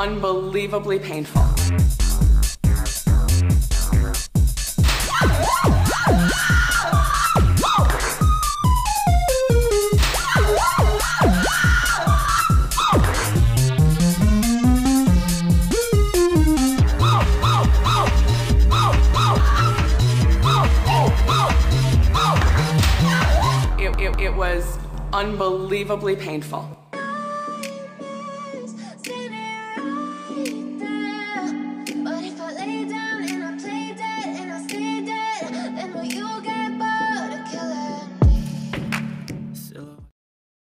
unbelievably painful. It, it was unbelievably painful.